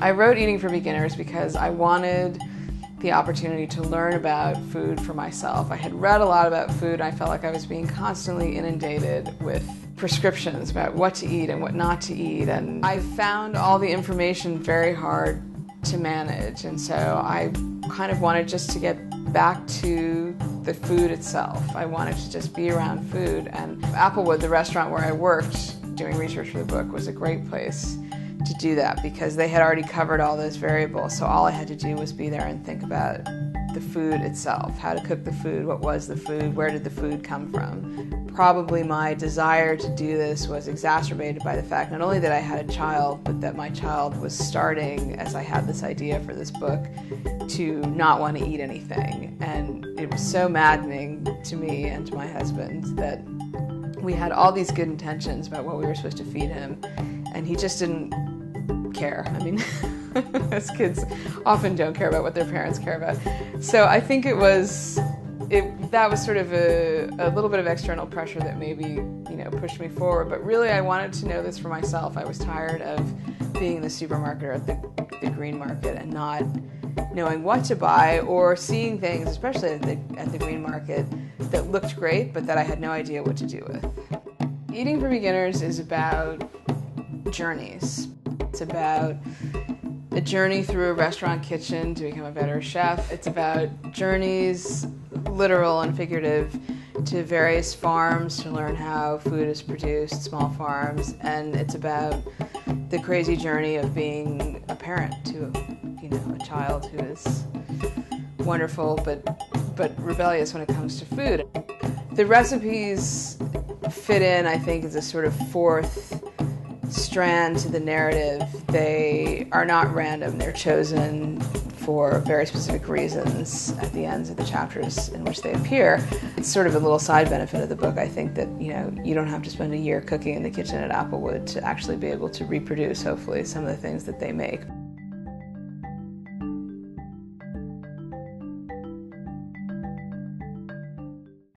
I wrote Eating for Beginners because I wanted the opportunity to learn about food for myself. I had read a lot about food and I felt like I was being constantly inundated with prescriptions about what to eat and what not to eat and I found all the information very hard to manage and so I kind of wanted just to get back to the food itself. I wanted to just be around food and Applewood, the restaurant where I worked doing research for the book was a great place to do that because they had already covered all those variables. So all I had to do was be there and think about the food itself, how to cook the food, what was the food, where did the food come from. Probably my desire to do this was exacerbated by the fact not only that I had a child, but that my child was starting, as I had this idea for this book, to not want to eat anything. And it was so maddening to me and to my husband that we had all these good intentions about what we were supposed to feed him, and he just didn't care. I mean, as kids often don't care about what their parents care about. So I think it was it that was sort of a, a little bit of external pressure that maybe you know pushed me forward. But really, I wanted to know this for myself. I was tired of being in the supermarket or at the, the green market and not knowing what to buy or seeing things, especially at the, at the green market, that looked great but that I had no idea what to do with. Eating for Beginners is about journeys. It's about a journey through a restaurant kitchen to become a better chef. It's about journeys, literal and figurative, to various farms to learn how food is produced, small farms, and it's about the crazy journey of being a parent to, you know, a child who is wonderful but but rebellious when it comes to food. The recipes fit in, I think, as a sort of fourth strand to the narrative. They are not random, they're chosen for very specific reasons at the ends of the chapters in which they appear. It's sort of a little side benefit of the book, I think, that you know you don't have to spend a year cooking in the kitchen at Applewood to actually be able to reproduce, hopefully, some of the things that they make.